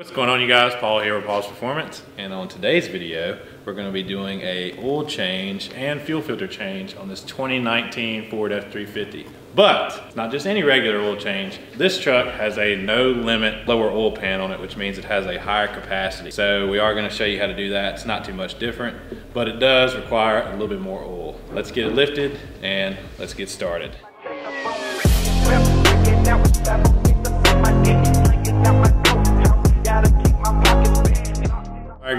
What's going on you guys? Paul here with Paul's Performance and on today's video we're going to be doing a oil change and fuel filter change on this 2019 Ford F-350. But not just any regular oil change. This truck has a no limit lower oil pan on it which means it has a higher capacity. So we are going to show you how to do that. It's not too much different but it does require a little bit more oil. Let's get it lifted and let's get started.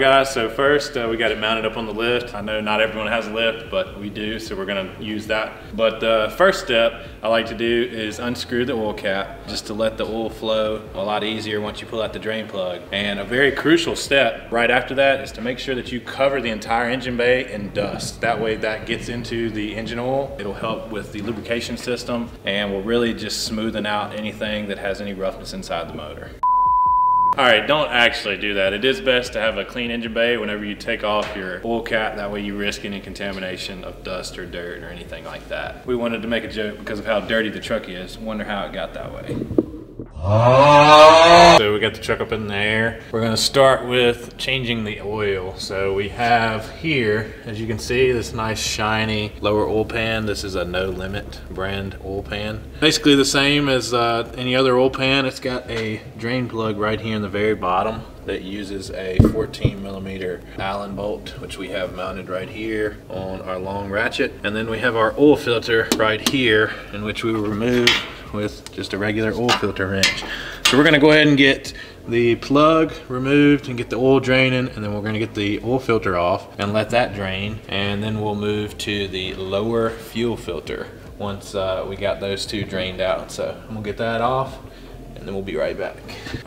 Guys, so first uh, we got it mounted up on the lift. I know not everyone has a lift, but we do, so we're gonna use that. But the first step I like to do is unscrew the oil cap just to let the oil flow a lot easier once you pull out the drain plug. And a very crucial step right after that is to make sure that you cover the entire engine bay in dust. That way that gets into the engine oil. It'll help with the lubrication system and will really just smoothen out anything that has any roughness inside the motor. All right, don't actually do that. It is best to have a clean engine bay whenever you take off your oil cap. That way you risk any contamination of dust or dirt or anything like that. We wanted to make a joke because of how dirty the truck is. Wonder how it got that way. So we got the truck up in the air. We're gonna start with changing the oil. So we have here, as you can see, this nice shiny lower oil pan. This is a no limit brand oil pan. Basically the same as uh, any other oil pan. It's got a drain plug right here in the very bottom that uses a 14 millimeter Allen bolt, which we have mounted right here on our long ratchet. And then we have our oil filter right here, in which we remove with just a regular oil filter wrench. So we're gonna go ahead and get the plug removed and get the oil draining and then we're gonna get the oil filter off and let that drain and then we'll move to the lower fuel filter once uh, we got those two drained out. So I'm gonna get that off and then we'll be right back.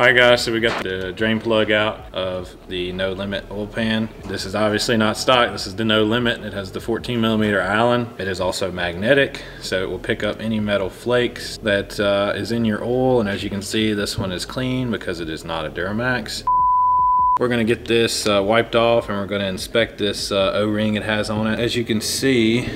All right guys, so we got the drain plug out of the No Limit oil pan. This is obviously not stock, this is the No Limit. It has the 14 millimeter Allen. It is also magnetic, so it will pick up any metal flakes that uh, is in your oil. And as you can see, this one is clean because it is not a Duramax. We're gonna get this uh, wiped off and we're gonna inspect this uh, O-ring it has on it. As you can see,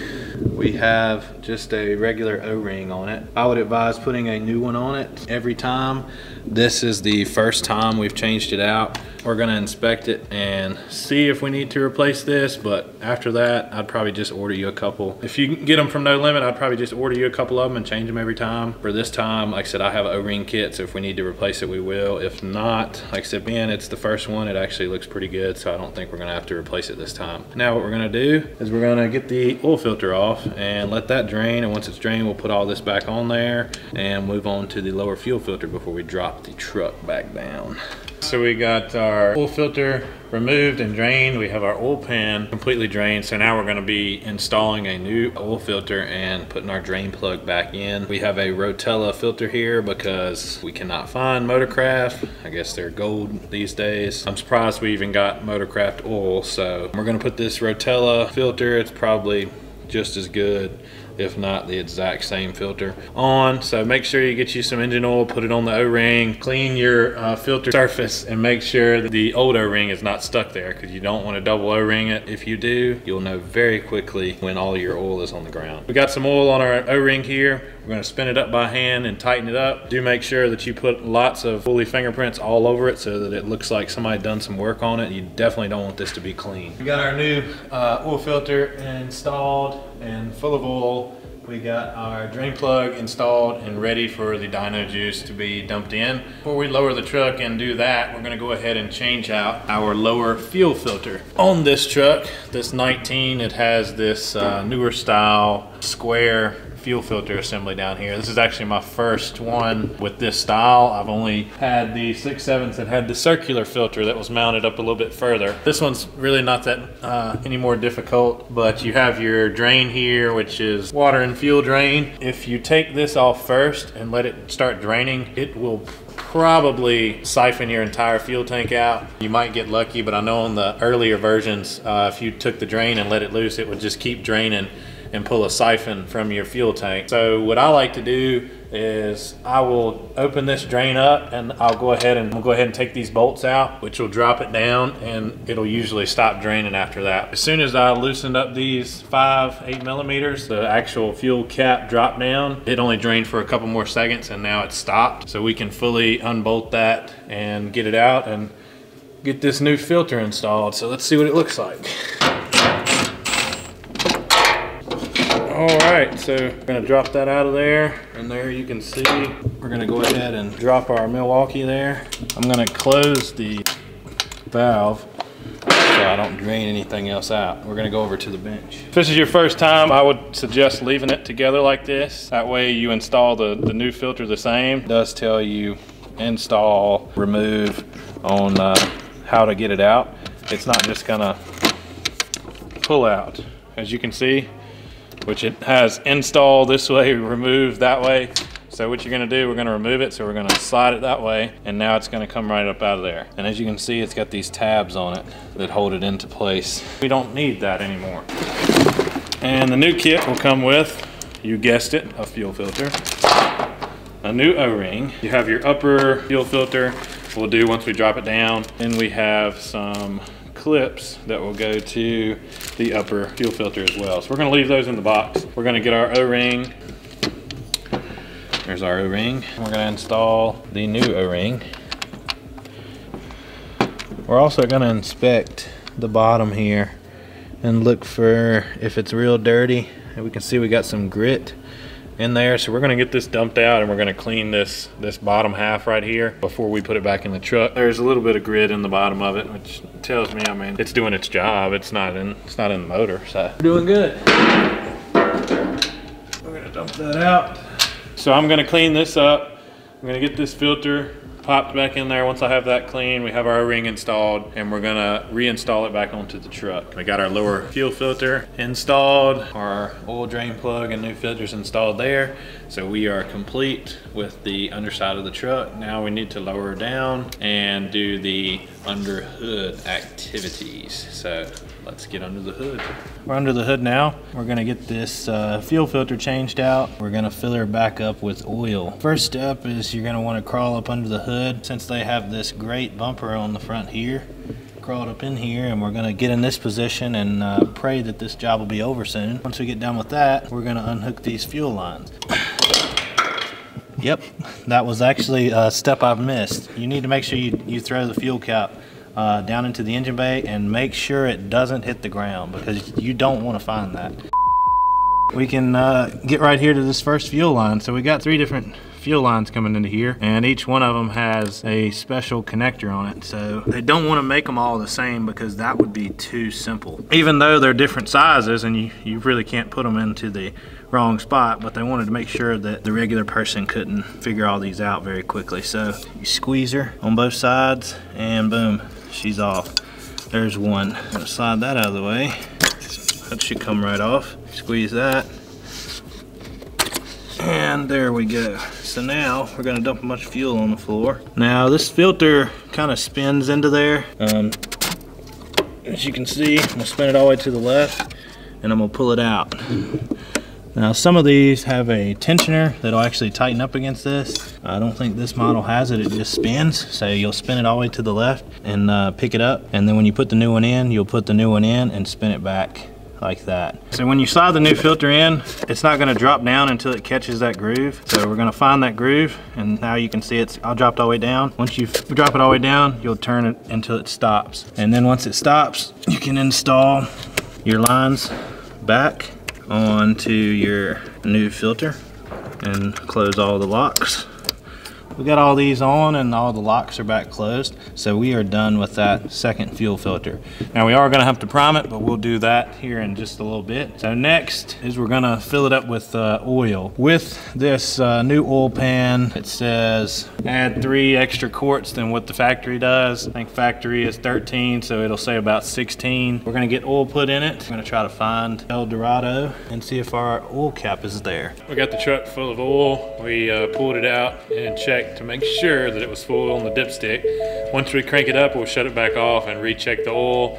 we have just a regular O-ring on it. I would advise putting a new one on it every time. This is the first time we've changed it out. We're gonna inspect it and see if we need to replace this, but after that, I'd probably just order you a couple. If you get them from No Limit, I'd probably just order you a couple of them and change them every time. For this time, like I said, I have an O-ring kit, so if we need to replace it, we will. If not, like I said, being it's the first one, it actually looks pretty good, so I don't think we're gonna have to replace it this time. Now what we're gonna do is we're gonna get the oil filter off and let that drain, and once it's drained, we'll put all this back on there and move on to the lower fuel filter before we drop the truck back down. So we got our oil filter removed and drained. We have our oil pan completely drained. So now we're gonna be installing a new oil filter and putting our drain plug back in. We have a Rotella filter here because we cannot find Motorcraft. I guess they're gold these days. I'm surprised we even got Motorcraft oil. So we're gonna put this Rotella filter. It's probably just as good if not the exact same filter on. So make sure you get you some engine oil, put it on the O-ring, clean your uh, filter surface and make sure that the old O-ring is not stuck there because you don't want to double O-ring it. If you do, you'll know very quickly when all your oil is on the ground. We got some oil on our O-ring here. We're gonna spin it up by hand and tighten it up. Do make sure that you put lots of fully fingerprints all over it so that it looks like somebody done some work on it. You definitely don't want this to be clean. We got our new uh, oil filter installed and full of oil. We got our drain plug installed and ready for the dyno juice to be dumped in. Before we lower the truck and do that, we're gonna go ahead and change out our lower fuel filter. On this truck, this 19, it has this uh, newer style square fuel filter assembly down here. This is actually my first one with this style. I've only had the 6 7 that had the circular filter that was mounted up a little bit further. This one's really not that uh, any more difficult, but you have your drain here, which is water and fuel drain. If you take this off first and let it start draining, it will probably siphon your entire fuel tank out. You might get lucky, but I know on the earlier versions, uh, if you took the drain and let it loose, it would just keep draining and pull a siphon from your fuel tank. So what I like to do is I will open this drain up and I'll go ahead and we'll go ahead and take these bolts out, which will drop it down and it'll usually stop draining after that. As soon as I loosened up these five, eight millimeters, the actual fuel cap dropped down. It only drained for a couple more seconds and now it's stopped. So we can fully unbolt that and get it out and get this new filter installed. So let's see what it looks like. All right, so we're gonna drop that out of there. And there you can see, we're gonna go ahead and drop our Milwaukee there. I'm gonna close the valve so I don't drain anything else out. We're gonna go over to the bench. If this is your first time, I would suggest leaving it together like this. That way you install the, the new filter the same. It does tell you install, remove on uh, how to get it out. It's not just gonna pull out. As you can see, which it has install this way, remove that way. So what you're gonna do, we're gonna remove it, so we're gonna slide it that way, and now it's gonna come right up out of there. And as you can see, it's got these tabs on it that hold it into place. We don't need that anymore. And the new kit will come with, you guessed it, a fuel filter, a new O-ring. You have your upper fuel filter, we'll do once we drop it down. Then we have some clips that will go to the upper fuel filter as well. So we're gonna leave those in the box. We're gonna get our O-ring. There's our O-ring. We're gonna install the new O-ring. We're also gonna inspect the bottom here and look for if it's real dirty. And we can see we got some grit in there. So we're gonna get this dumped out and we're gonna clean this, this bottom half right here before we put it back in the truck. There's a little bit of grit in the bottom of it, which tells me, I mean, it's doing its job. It's not in, it's not in the motor, so. We're doing good. We're gonna dump that out. So I'm gonna clean this up. I'm gonna get this filter popped back in there. Once I have that clean, we have our ring installed and we're gonna reinstall it back onto the truck. We got our lower fuel filter installed, our oil drain plug and new filters installed there. So we are complete with the underside of the truck. Now we need to lower down and do the under hood activities. So let's get under the hood. We're under the hood now. We're gonna get this uh, fuel filter changed out. We're gonna fill her back up with oil. First step is you're gonna wanna crawl up under the hood. Since they have this great bumper on the front here, crawled up in here and we're gonna get in this position and uh, pray that this job will be over soon. Once we get done with that, we're gonna unhook these fuel lines. Yep, that was actually a step I've missed. You need to make sure you, you throw the fuel cap uh, down into the engine bay and make sure it doesn't hit the ground because you don't want to find that. We can uh, get right here to this first fuel line. So we got three different fuel lines coming into here and each one of them has a special connector on it. So they don't want to make them all the same because that would be too simple. Even though they're different sizes and you, you really can't put them into the wrong spot, but they wanted to make sure that the regular person couldn't figure all these out very quickly. So you squeeze her on both sides and boom, she's off. There's one. I'm gonna slide that out of the way. That should come right off. Squeeze that. And there we go. So now we're gonna dump a bunch of fuel on the floor. Now this filter kind of spins into there. Um, as you can see, I'm gonna spin it all the way to the left and I'm gonna pull it out. Now some of these have a tensioner that'll actually tighten up against this. I don't think this model has it, it just spins. So you'll spin it all the way to the left and uh, pick it up. And then when you put the new one in, you'll put the new one in and spin it back like that. So when you slide the new filter in, it's not gonna drop down until it catches that groove. So we're gonna find that groove and now you can see it's all dropped all the way down. Once you drop it all the way down, you'll turn it until it stops. And then once it stops, you can install your lines back onto your new filter and close all the locks. We got all these on and all the locks are back closed. So we are done with that second fuel filter. Now we are gonna have to prime it, but we'll do that here in just a little bit. So next is we're gonna fill it up with uh, oil. With this uh, new oil pan, it says add three extra quarts than what the factory does. I think factory is 13, so it'll say about 16. We're gonna get oil put in it. We're gonna try to find El Dorado and see if our oil cap is there. We got the truck full of oil. We uh, pulled it out and checked to make sure that it was full on the dipstick. Once we crank it up, we'll shut it back off and recheck the oil.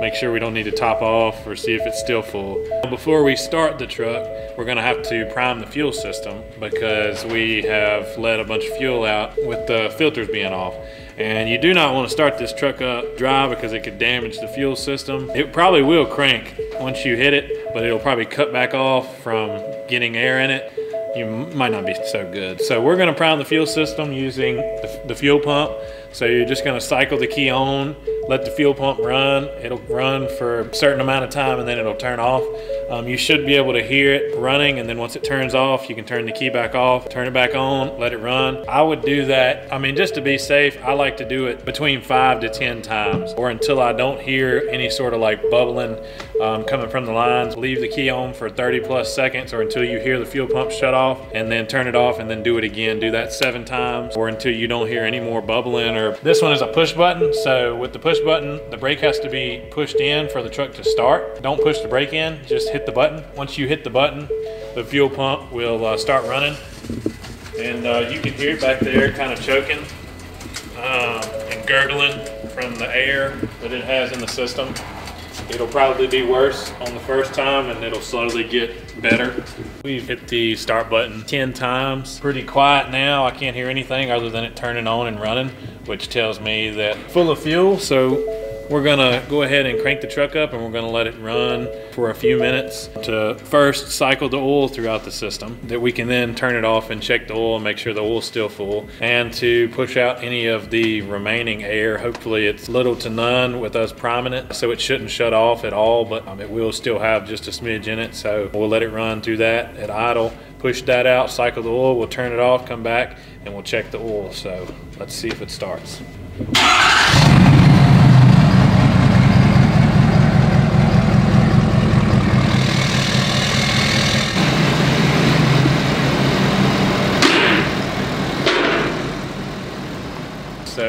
make sure we don't need to top off or see if it's still full. Before we start the truck, we're gonna have to prime the fuel system because we have let a bunch of fuel out with the filters being off. And you do not want to start this truck up dry because it could damage the fuel system. It probably will crank once you hit it, but it'll probably cut back off from getting air in it you might not be so good. So we're gonna prime the fuel system using the, the fuel pump. So you're just gonna cycle the key on, let the fuel pump run. It'll run for a certain amount of time and then it'll turn off. Um, you should be able to hear it running and then once it turns off, you can turn the key back off, turn it back on, let it run. I would do that. I mean, just to be safe, I like to do it between five to 10 times or until I don't hear any sort of like bubbling um, coming from the lines. Leave the key on for 30 plus seconds or until you hear the fuel pump shut off and then turn it off and then do it again. Do that seven times or until you don't hear any more bubbling or this one is a push button. So with the push button, the brake has to be pushed in for the truck to start. Don't push the brake in, just hit the button. Once you hit the button, the fuel pump will uh, start running. And uh, you can hear it back there kind of choking um, and gurgling from the air that it has in the system. It'll probably be worse on the first time and it'll slowly get better. We've hit the start button 10 times. Pretty quiet now. I can't hear anything other than it turning on and running, which tells me that full of fuel. So we're gonna go ahead and crank the truck up and we're gonna let it run for a few minutes to first cycle the oil throughout the system. That we can then turn it off and check the oil and make sure the oil's still full. And to push out any of the remaining air. Hopefully it's little to none with us priming it so it shouldn't shut off at all but um, it will still have just a smidge in it. So we'll let it run through that at idle push that out cycle the oil we'll turn it off come back and we'll check the oil. So let's see if it starts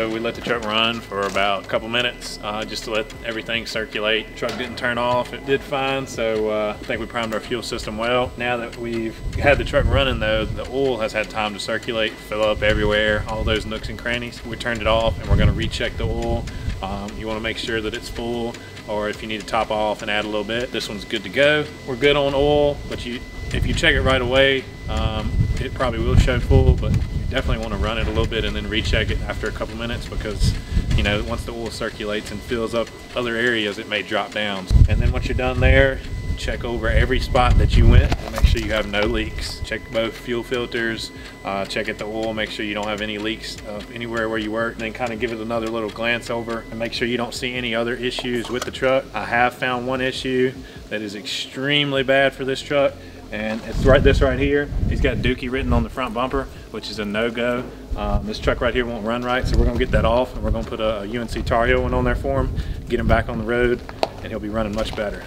So we let the truck run for about a couple minutes uh, just to let everything circulate. The truck didn't turn off, it did fine, so uh, I think we primed our fuel system well. Now that we've had the truck running though, the oil has had time to circulate, fill up everywhere, all those nooks and crannies. We turned it off and we're gonna recheck the oil. Um, you wanna make sure that it's full or if you need to top off and add a little bit, this one's good to go. We're good on oil, but you if you check it right away, um, it probably will show full, but definitely want to run it a little bit and then recheck it after a couple minutes because you know once the oil circulates and fills up other areas it may drop down. And then once you're done there check over every spot that you went and make sure you have no leaks. Check both fuel filters uh, check at the oil make sure you don't have any leaks of anywhere where you work. And then kind of give it another little glance over and make sure you don't see any other issues with the truck. I have found one issue that is extremely bad for this truck and it's right this right here he's got dookie written on the front bumper which is a no-go. Um, this truck right here won't run right so we're gonna get that off and we're gonna put a, a UNC Tar Heel one on there for him get him back on the road and he'll be running much better.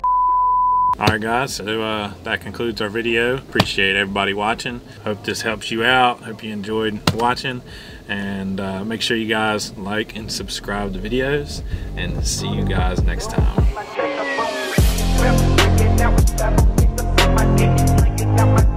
All right guys so uh, that concludes our video. Appreciate everybody watching. Hope this helps you out. Hope you enjoyed watching. And uh, make sure you guys like and subscribe to videos and see you guys next time like it. Like it.